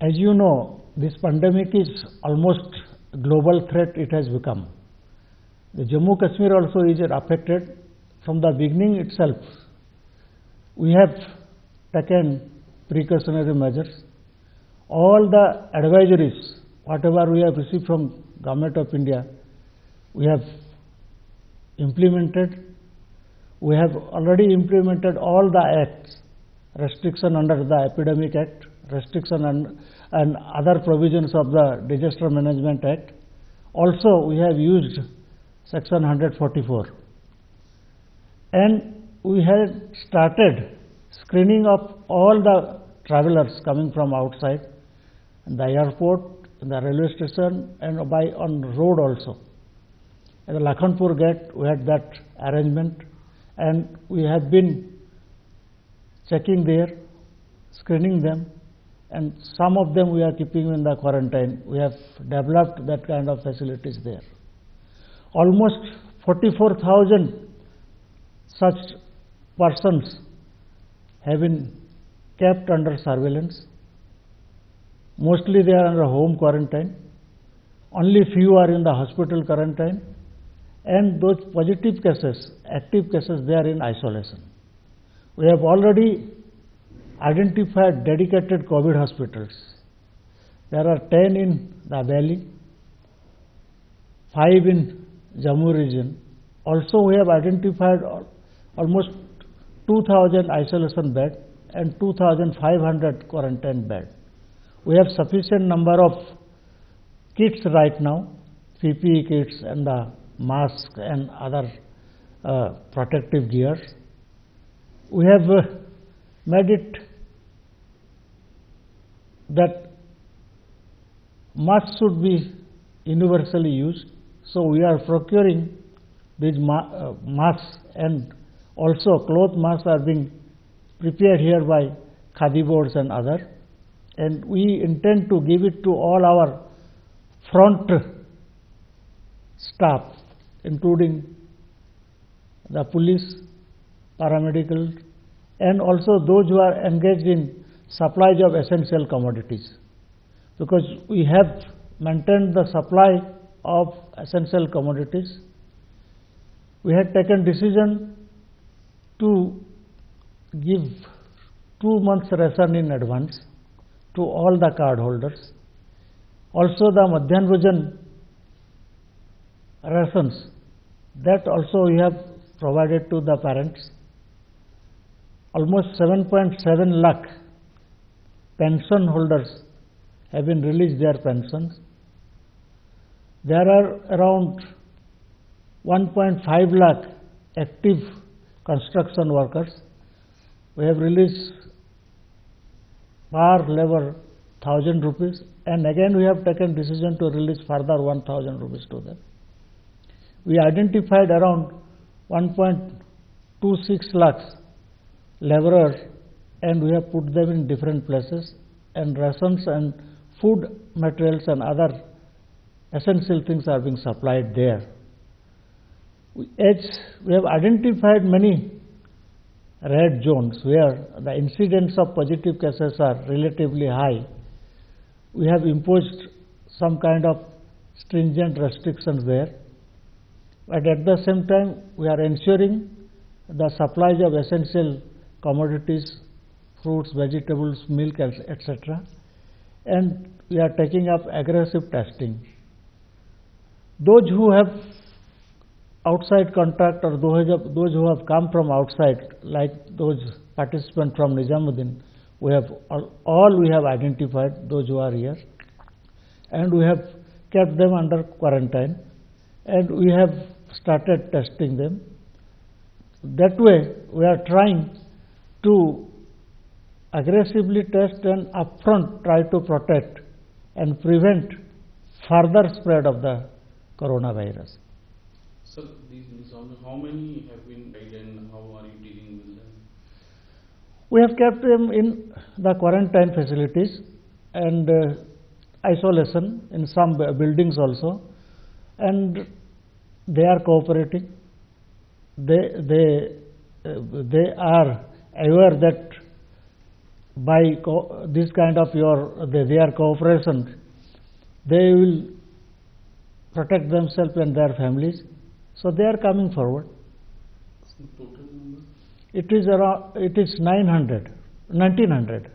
as you know, this pandemic is almost global threat it has become. The Jammu Kashmir also is affected from the beginning itself. We have taken precautionary measures. All the advisories, whatever we have received from Government of India, we have implemented. We have already implemented all the acts, restriction under the Epidemic Act, restriction and, and other provisions of the Disaster Management Act. Also, we have used Section 144. And we had started screening of all the travelers coming from outside, the airport, the railway station, and by on road also. At the Lakhanpur gate, we had that arrangement, and we have been checking there, screening them, and some of them we are keeping in the quarantine. We have developed that kind of facilities there. Almost 44,000 such persons have been kept under surveillance. Mostly they are under home quarantine. Only few are in the hospital quarantine. And those positive cases, active cases, they are in isolation. We have already identified dedicated COVID hospitals. There are 10 in the valley, 5 in Jammu region. Also, we have identified almost 2000 isolation bed and 2500 quarantine bed. We have sufficient number of kits right now, PPE kits and the mask and other uh, protective gears. We have uh, made it that masks should be universally used. So we are procuring these ma- uh, masks and also cloth masks are being prepared here by Khadi boards and other. And we intend to give it to all our front staff, including the police, paramedical, and also those who are engaged in supplies of essential commodities. Because we have maintained the supply of essential commodities, we had taken decision to give two months ration in advance to all the card holders. Also the Madhyan Bhojan rations, that also we have provided to the parents. Almost 7.7 lakh pension holders have been released their pensions. There are around 1.5 lakh active construction workers. We have released per labor 1000 rupees and again we have taken decision to release further 1000 rupees to them. We identified around 1.26 lakhs laborers and we have put them in different places and rations and food materials and other essential things are being supplied there. As we have identified many red zones where the incidence of positive cases are relatively high, we have imposed some kind of stringent restrictions there. But at the same time, we are ensuring the supplies of essential commodities, fruits, vegetables, milk, etc. And we are taking up aggressive testing. Those who have outside contact or those, who have come from outside, like those participants from Nizamuddin, we have all, all we have identified those who are here, and we have kept them under quarantine, and we have started testing them. That way, we are trying to aggressively test and upfront try to protect and prevent further spread of the coronavirus. So these how many have been died and how are you dealing with them? We have kept them in the quarantine facilities and uh, isolation in some buildings also, and they are cooperating. They they uh, they are aware that by co- this kind of your the, their cooperation, they will protect themselves and their families. So they are coming forward. It is around, it is 900, 1900.